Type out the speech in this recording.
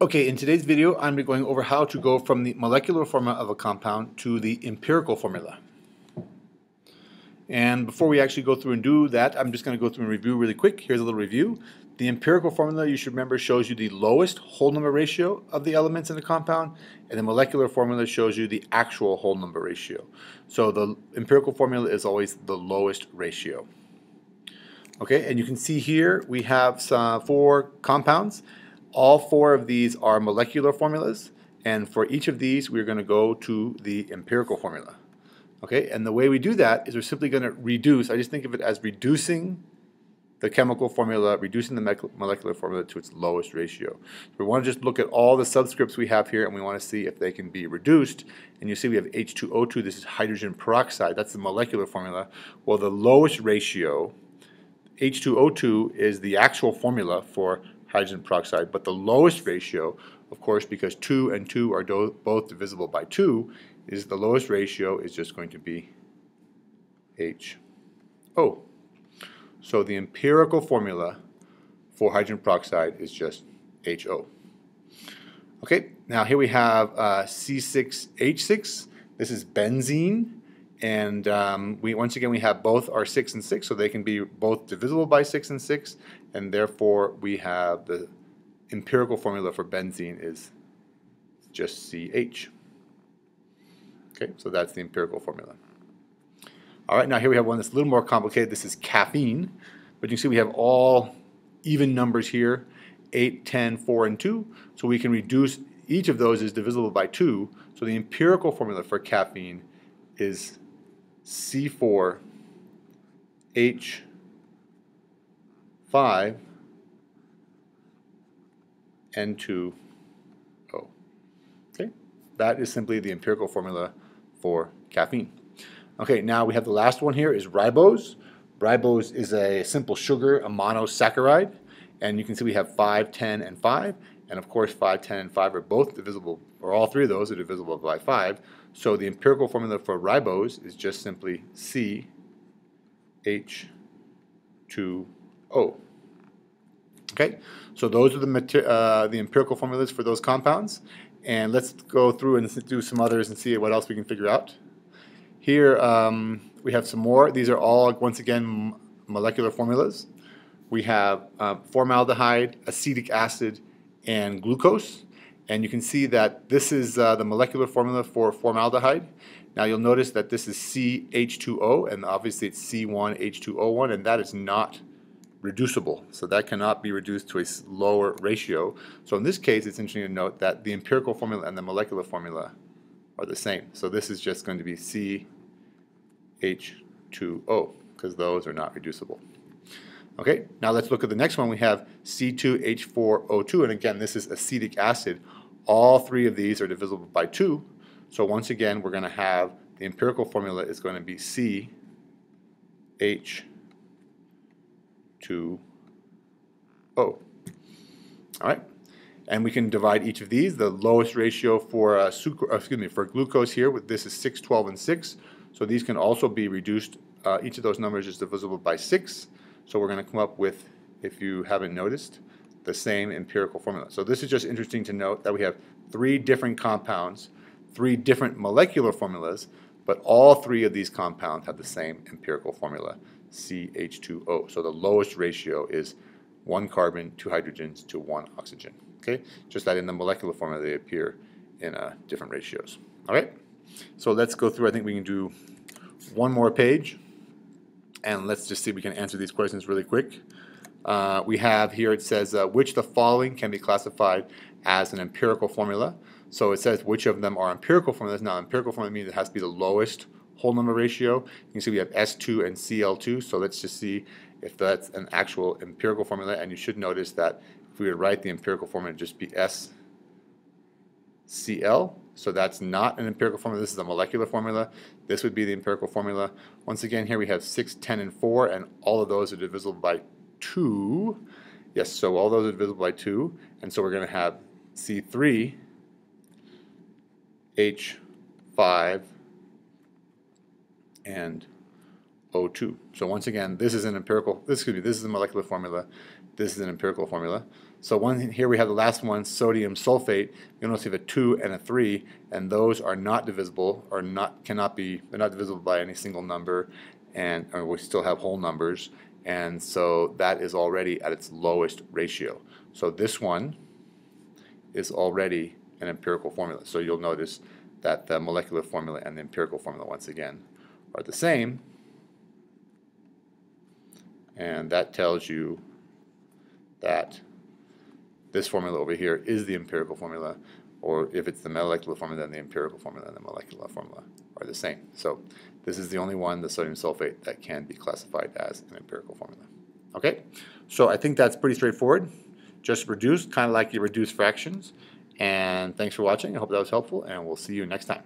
Okay, in today's video, I'm going over how to go from the molecular formula of a compound to the empirical formula. And before we actually go through and do that, I'm just going to go through and review really quick. Here's a little review. The empirical formula, you should remember, shows you the lowest whole number ratio of the elements in the compound, and the molecular formula shows you the actual whole number ratio. So the empirical formula is always the lowest ratio. Okay, and you can see here we have some, four compounds. All four of these are molecular formulas, and for each of these, we're going to go to the empirical formula. Okay, and the way we do that is we're simply going to reduce, I just think of it as reducing the chemical formula, reducing the molecular formula to its lowest ratio. So we want to just look at all the subscripts we have here and we want to see if they can be reduced. And you see we have H2O2, this is hydrogen peroxide, that's the molecular formula. Well, the lowest ratio, H2O2 is the actual formula for hydrogen peroxide, but the lowest ratio, of course, because 2 and 2 are both divisible by 2, is the lowest ratio is just going to be HO. So the empirical formula for hydrogen peroxide is just HO. Okay, now here we have uh, C6H6. This is benzene. And um, we once again we have both our 6 and 6, so they can be both divisible by 6 and 6, and therefore we have the empirical formula for benzene is just CH. Okay, so that's the empirical formula. All right, now here we have one that's a little more complicated. This is caffeine, but you can see we have all even numbers here, 8, 10, 4, and 2. So we can reduce each of those is divisible by 2. So the empirical formula for caffeine is C4 H5 N2O. Okay, that is simply the empirical formula for caffeine. Okay, now we have the last one here is ribose. Ribose is a simple sugar, a monosaccharide, and you can see we have 5, 10, and 5, and of course 5, 10, and 5 are both divisible, or all three of those are divisible by 5, so the empirical formula for ribose is just simply C H 2 O. Okay, so those are the, uh, the empirical formulas for those compounds. And let's go through and do some others and see what else we can figure out. Here um, we have some more. These are all, once again, molecular formulas. We have uh, formaldehyde, acetic acid, and glucose. And you can see that this is uh, the molecular formula for formaldehyde. Now you'll notice that this is CH2O, and obviously it's C1H2O1, and that is not reducible. So that cannot be reduced to a lower ratio. So in this case, it's interesting to note that the empirical formula and the molecular formula are the same. So this is just going to be CH2O, because those are not reducible. Okay, now let's look at the next one. We have C2H4O2, and again, this is acetic acid. All three of these are divisible by 2. So once again, we're going to have the empirical formula is going to be C H 2 O. All right, and we can divide each of these. The lowest ratio for uh, sucr uh, excuse me for glucose here, with this is 6, 12, and 6. So these can also be reduced. Uh, each of those numbers is divisible by 6. So we're going to come up with, if you haven't noticed, the same empirical formula. So this is just interesting to note that we have three different compounds, three different molecular formulas, but all three of these compounds have the same empirical formula, CH2O. So the lowest ratio is one carbon, two hydrogens to one oxygen. Okay, just that in the molecular formula they appear in uh, different ratios. All right, so let's go through. I think we can do one more page, and let's just see if we can answer these questions really quick. Uh, we have here it says uh, which the following can be classified as an empirical formula. So it says which of them are empirical formulas. Now empirical formula means it has to be the lowest whole number ratio. You can see we have S2 and Cl2. So let's just see if that's an actual empirical formula. And you should notice that if we would write the empirical formula, it'd just be SCl. So that's not an empirical formula. This is a molecular formula. This would be the empirical formula. Once again, here we have 6, 10, and 4, and all of those are divisible by 2. Yes, so all those are divisible by 2. And so we're going to have C3, H5, and O2. So once again, this is an empirical, this could be, this is a molecular formula, this is an empirical formula. So one here we have the last one, sodium sulfate. You'll notice we have a two and a three, and those are not divisible or not cannot be they're not divisible by any single number, and we still have whole numbers, and so that is already at its lowest ratio. So this one is already an empirical formula. So you'll notice that the molecular formula and the empirical formula once again are the same. And that tells you that this formula over here is the empirical formula, or if it's the molecular formula, then the empirical formula and the molecular formula are the same. So this is the only one, the sodium sulfate, that can be classified as an empirical formula. Okay, so I think that's pretty straightforward. Just reduce, kind of like you reduce fractions. And thanks for watching. I hope that was helpful, and we'll see you next time.